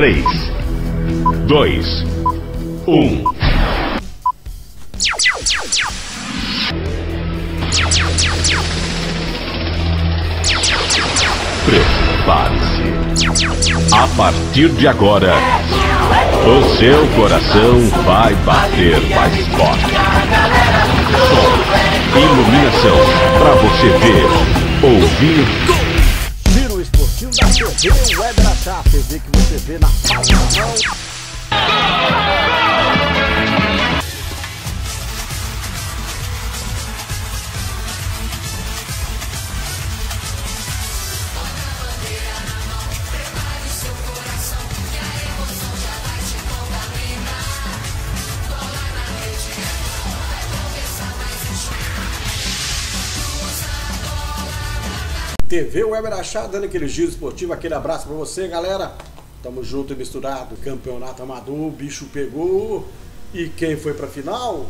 3, 2, 1. Prepare-se. A partir de agora, o seu coração vai bater mais forte. Som, iluminação, para você ver, ouvir. Giro esportivo da TV você na palma. TV Web Achar, dando aquele giro esportivo, aquele abraço pra você, galera. Tamo junto e misturado. Campeonato amador, o bicho pegou. E quem foi pra final?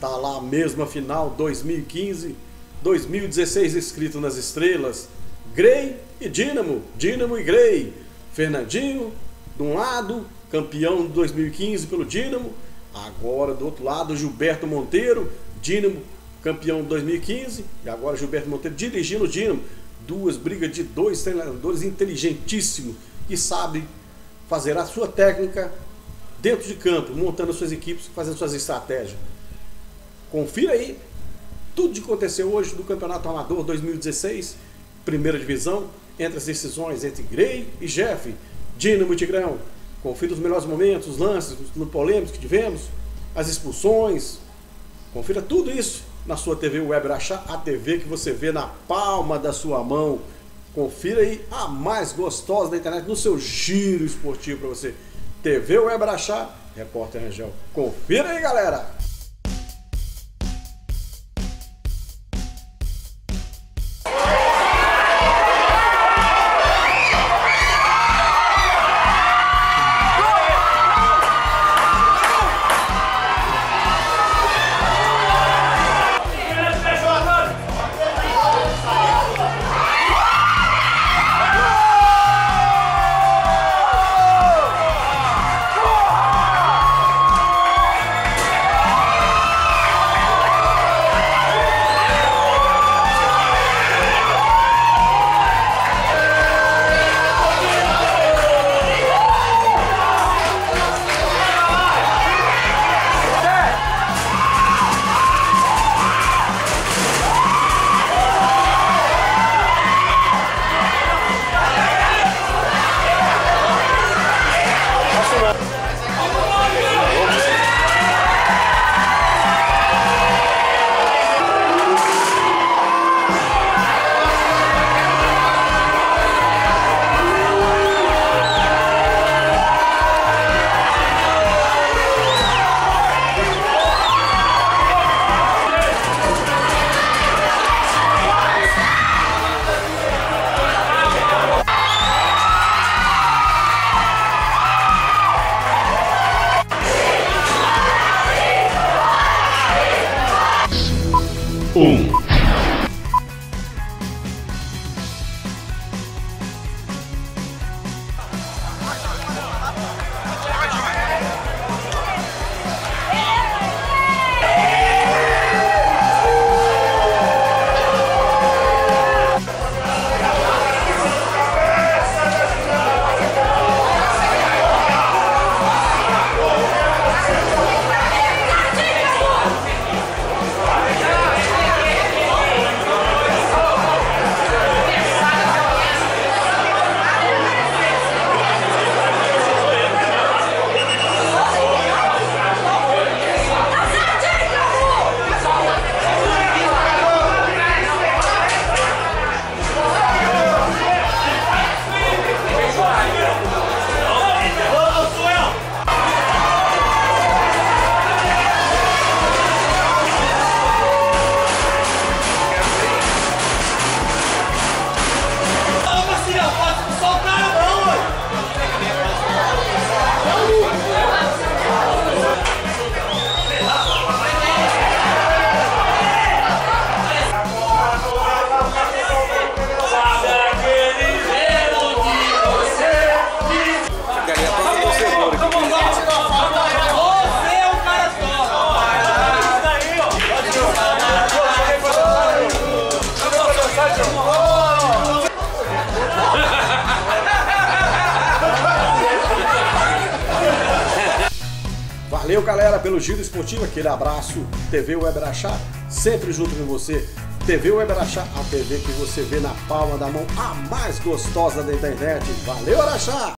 Tá lá a mesma final 2015, 2016 escrito nas estrelas. Grey e Dínamo, Dínamo e Grey. Fernandinho, de um lado, campeão de 2015 pelo Dínamo. Agora do outro lado, Gilberto Monteiro, Dínamo, campeão de 2015. E agora Gilberto Monteiro dirigindo o Dínamo. Duas brigas de dois treinadores inteligentíssimos que sabem fazer a sua técnica dentro de campo, montando suas equipes, fazendo suas estratégias. Confira aí tudo que aconteceu hoje do Campeonato Amador 2016, primeira divisão, entre as decisões entre Grey e Jeff, Dínamo e Tigrão. Confira os melhores momentos, os lances, os polêmicos que tivemos, as expulsões. Confira tudo isso na sua TV Web Achar, a TV que você vê na palma da sua mão. Confira aí a mais gostosa da internet no seu giro esportivo para você. TV Web Achar, repórter Angel. Confira aí, galera! Um. Valeu, galera, pelo giro esportivo. Aquele abraço. TV Web Araxá, sempre junto com você. TV Web Araxá, a TV que você vê na palma da mão, a mais gostosa da internet. Valeu, Araxá!